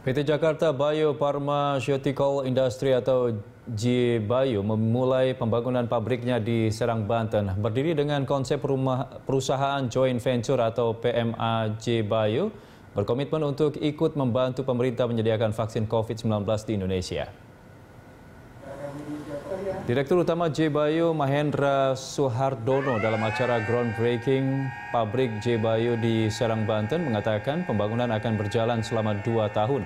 PT Jakarta Bio Pharmaceutical Industry atau J-Bio memulai pembangunan pabriknya di Serang, Banten. Berdiri dengan konsep rumah perusahaan joint venture atau PMA J-Bio, berkomitmen untuk ikut membantu pemerintah menyediakan vaksin COVID-19 di Indonesia. Direktur Utama J-Bio Mahendra Suhardono dalam acara groundbreaking pabrik J-Bio di Serang, Banten mengatakan pembangunan akan berjalan selama dua tahun.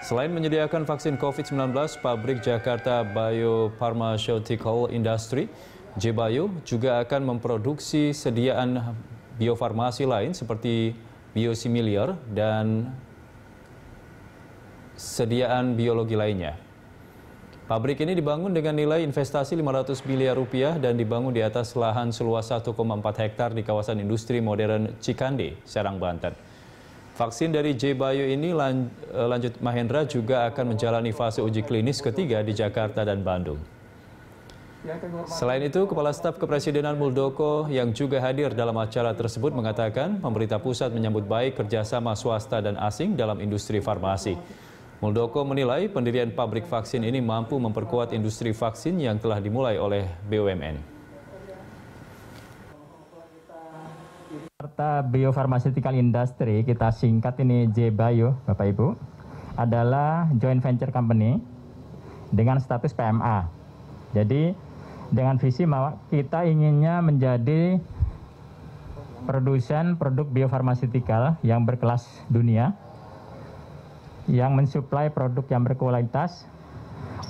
Selain menyediakan vaksin COVID-19, pabrik Jakarta Bio Pharmaceutical Industry J-Bio juga akan memproduksi sediaan biofarmasi lain seperti biosimilar dan sediaan biologi lainnya. Pabrik ini dibangun dengan nilai investasi 500 miliar rupiah dan dibangun di atas lahan seluas 1,4 hektar di kawasan industri modern Cikande, Serang, Banten. Vaksin dari J-Bio ini lan, eh, lanjut Mahendra juga akan menjalani fase uji klinis ketiga di Jakarta dan Bandung. Selain itu, Kepala Staf Kepresidenan Muldoko yang juga hadir dalam acara tersebut mengatakan pemerintah pusat menyambut baik kerjasama swasta dan asing dalam industri farmasi. Muldoko menilai pendirian pabrik vaksin ini mampu memperkuat industri vaksin yang telah dimulai oleh BUMN. Jakarta Biopharmaceutical Industry, kita singkat ini J-Bio, Bapak Ibu, adalah joint venture company dengan status PMA. Jadi dengan visi bahwa kita inginnya menjadi produsen produk biofarmaceutical yang berkelas dunia yang mensuplai produk yang berkualitas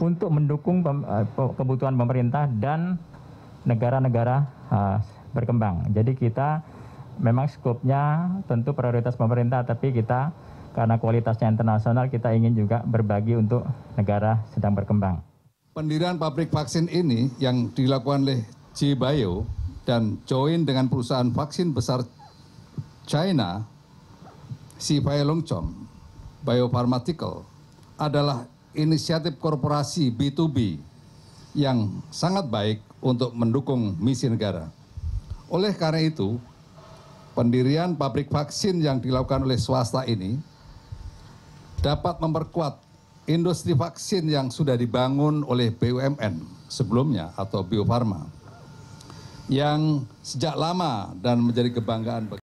untuk mendukung eh, kebutuhan pemerintah dan negara-negara uh, berkembang. Jadi kita memang skopnya tentu prioritas pemerintah, tapi kita karena kualitasnya internasional kita ingin juga berbagi untuk negara sedang berkembang. Pendirian pabrik vaksin ini yang dilakukan oleh J-Bio dan join dengan perusahaan vaksin besar China, Sifai Longchong, Biopharmaceutical adalah inisiatif korporasi B2B yang sangat baik untuk mendukung misi negara. Oleh karena itu, pendirian pabrik vaksin yang dilakukan oleh swasta ini dapat memperkuat industri vaksin yang sudah dibangun oleh BUMN sebelumnya atau Bio Farma yang sejak lama dan menjadi kebanggaan